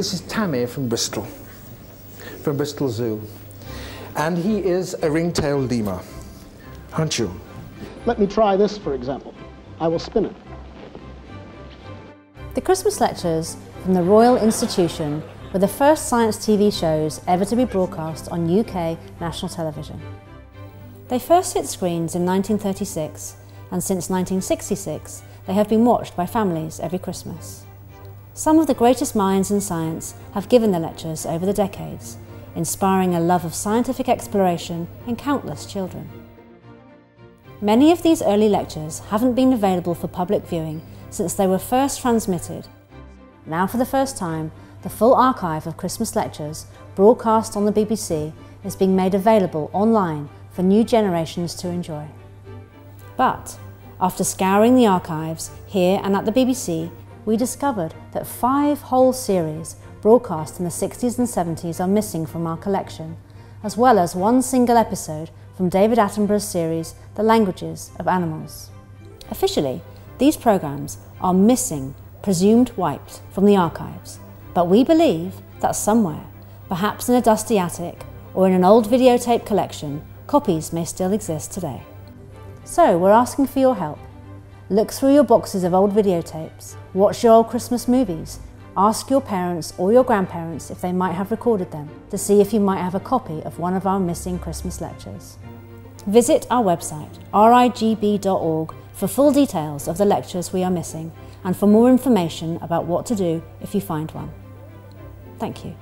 This is Tammy from Bristol, from Bristol Zoo. And he is a ring-tailed lemur, aren't you? Let me try this, for example. I will spin it. The Christmas lectures from the Royal Institution were the first science TV shows ever to be broadcast on UK national television. They first hit screens in 1936 and since 1966 they have been watched by families every Christmas. Some of the greatest minds in science have given the lectures over the decades, inspiring a love of scientific exploration in countless children. Many of these early lectures haven't been available for public viewing since they were first transmitted. Now for the first time, the full archive of Christmas lectures broadcast on the BBC is being made available online for new generations to enjoy. But after scouring the archives here and at the BBC, we discovered that five whole series broadcast in the 60s and 70s are missing from our collection, as well as one single episode from David Attenborough's series The Languages of Animals. Officially, these programmes are missing, presumed wiped, from the archives, but we believe that somewhere, perhaps in a dusty attic or in an old videotape collection, copies may still exist today. So we're asking for your help. Look through your boxes of old videotapes, watch your old Christmas movies, ask your parents or your grandparents if they might have recorded them to see if you might have a copy of one of our missing Christmas lectures. Visit our website, rigb.org, for full details of the lectures we are missing and for more information about what to do if you find one. Thank you.